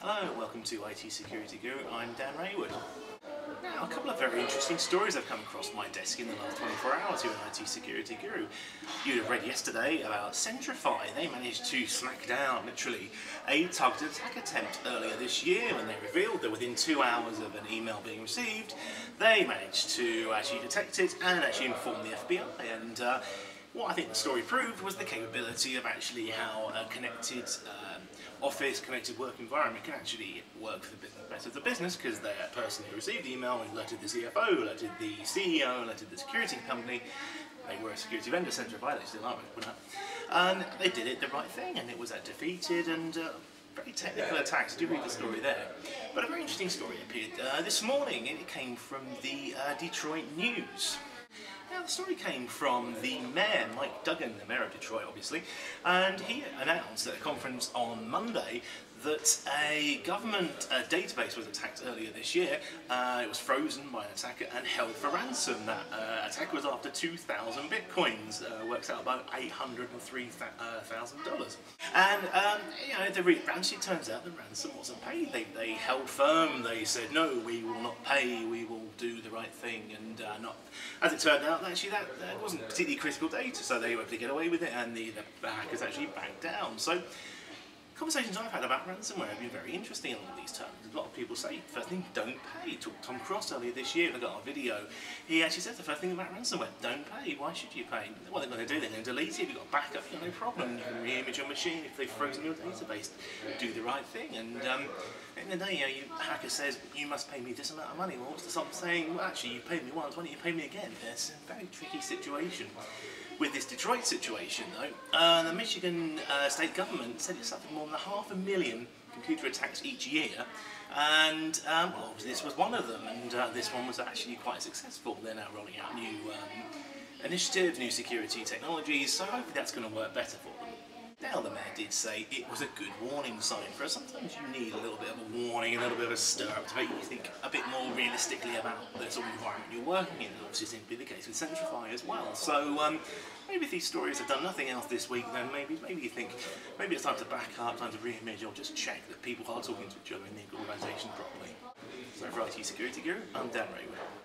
Hello, welcome to IT Security Guru. I'm Dan Raywood. Now, a couple of very interesting stories have come across my desk in the last 24 hours here at IT Security Guru. You'd have read yesterday about Centrify. They managed to smack down, literally, a targeted attack attempt earlier this year when they revealed that within two hours of an email being received, they managed to actually detect it and actually inform the FBI. And uh, what I think the story proved was the capability of actually how a connected um, office, connected work environment can actually work for the better the business because the person who received the email alerted the CFO, alerted the CEO, alerted the security company. They were a security vendor, Centrify, they still are, and they did it the right thing and it was uh, defeated and uh, very technical attacks. Do read the story there. But a very interesting story appeared uh, this morning and it came from the uh, Detroit News. Now, the story came from the mayor, Mike Duggan, the mayor of Detroit, obviously, and he announced at a conference on Monday that a government uh, database was attacked earlier this year. Uh, it was frozen by an attacker and held for ransom. That uh, attack was after 2,000 bitcoins, uh, works out about $803,000. And um, you know, the re- it turns out the ransom wasn't paid. They, they held firm. They said, no, we will not pay. We will do the right thing. And uh, not. As it turned out, actually, that, that wasn't particularly critical data, so they were able to get away with it, and the, the hackers actually backed down. So conversations I've had about ransomware have been very interesting in all these terms. A lot of people say, first thing, don't pay. Talked Tom Cross earlier this year, I got a video. He actually said the first thing about ransomware, don't pay. Why should you pay? What they're going to do, they're going to delete it. If you've got backup, you've got no problem. You can re-image your machine if they've frozen your database. Do the right thing. And um, in the day, you know, hacker says, you must pay me this amount of money. Well, what's the saying, well, actually, you paid me once, why don't you pay me again? It's a very tricky situation. With Detroit situation, though, uh, the Michigan uh, state government said it suffered more than half a million computer attacks each year, and um, well, this was one of them, and uh, this one was actually quite successful. They're now rolling out new um, initiatives, new security technologies, so hopefully that's going to work better for them. Now the mayor did say it was a good warning sign for us. Sometimes you need a little bit of a warning, a little bit of a stir up to make you think a bit more realistically about the sort of environment you're working in. Obviously seems to be the case with Centrify as well. So um, maybe if these stories have done nothing else this week, then maybe maybe you think maybe it's time to back up, time to re-image or just check that people are talking to each other in the organisation properly. So for IT Security Guru, I'm Dan Raywood.